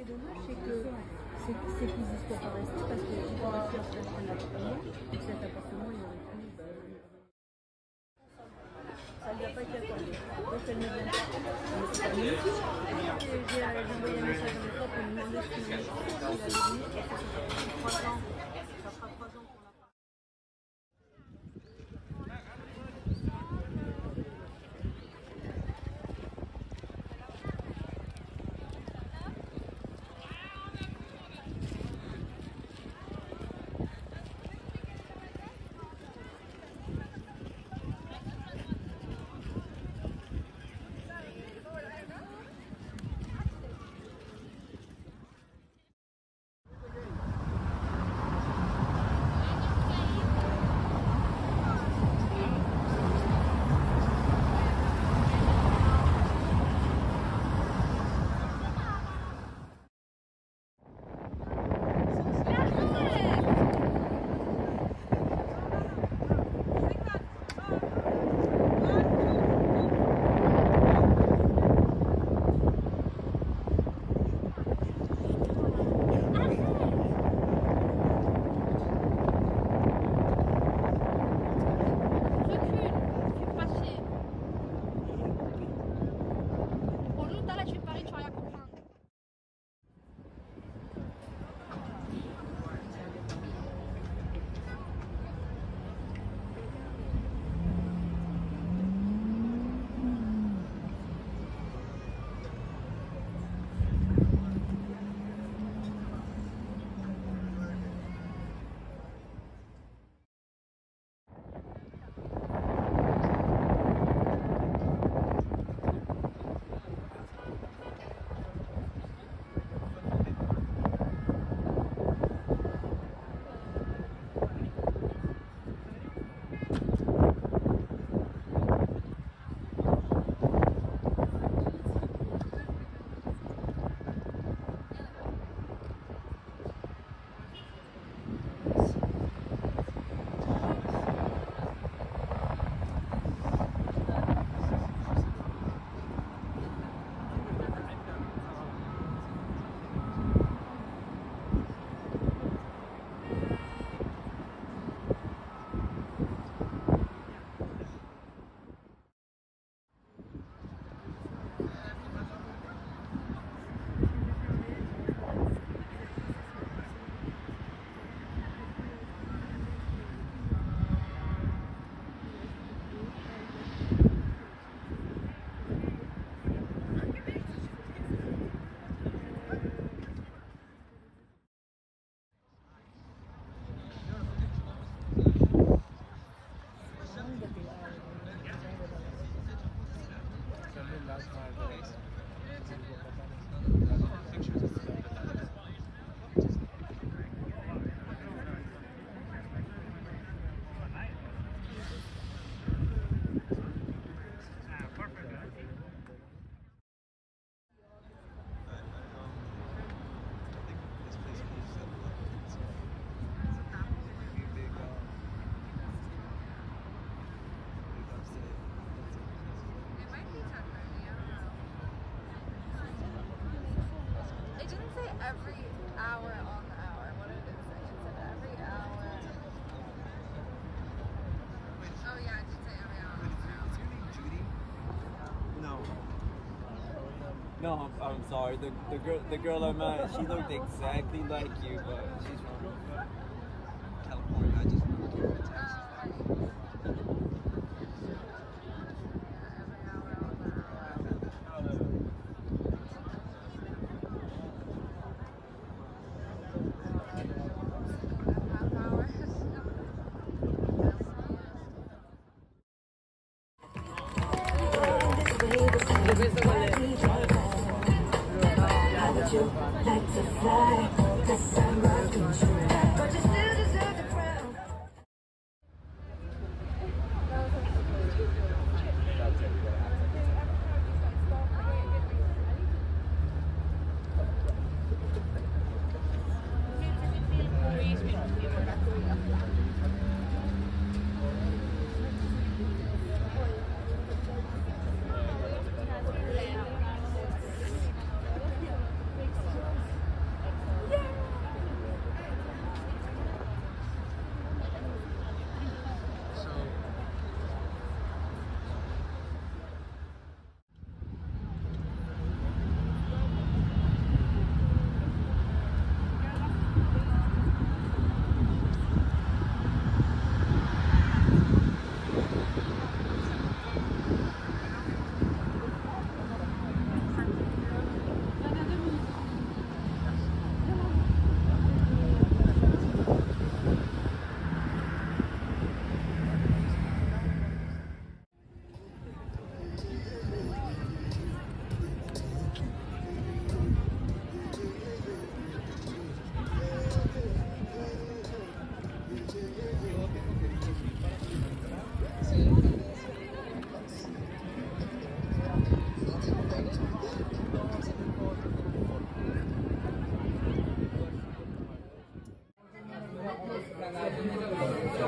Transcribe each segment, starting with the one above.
qui est dommage, c'est que y soient pas restés parce que auraient pu acheter un appartement. Et cet appartement, il aurait pu. bah, ça lui a pas été accordé. Donc elle ne vient pas. J'ai envoyé un message à mes frères pour lui demander ce qu'il avait dit. Que ça fait trois ans. No, I'm, I'm sorry. The, the girl the girl I met, she looked exactly like you, but she's from California. I just moved here for Texas. Like to fly?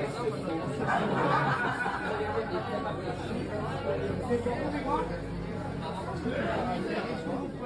Thank you.